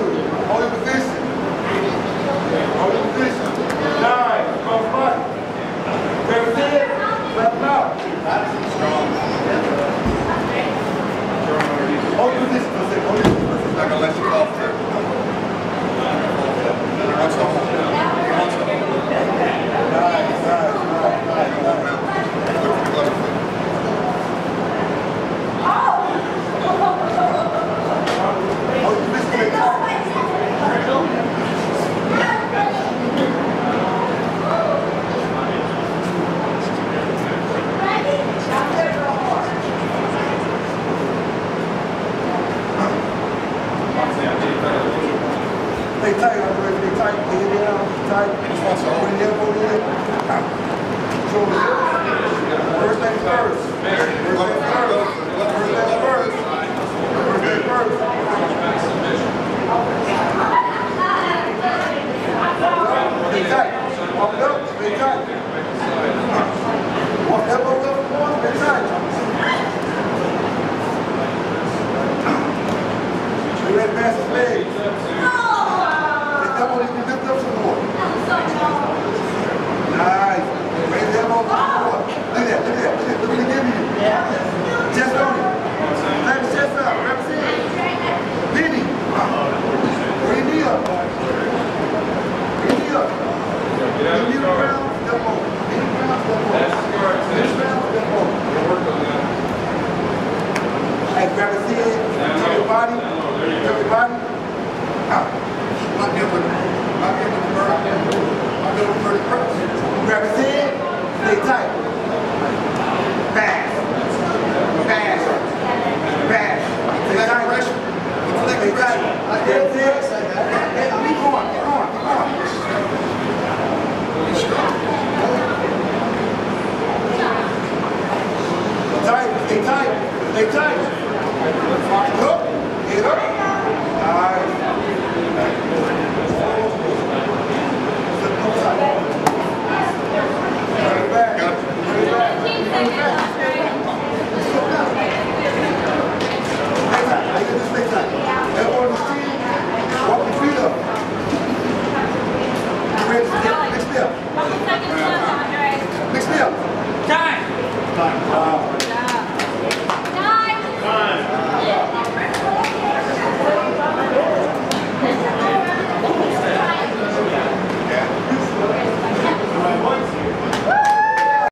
Thank you. They tight, I'm ready. They tight. They get down. They tight. Responsible. Put an elbow in. So first thing first. for the person. Represent, stay tight. Bash. Bash. Bash. Tight. Stay tight. Stay tight. Get up. Get up. Next, next, next.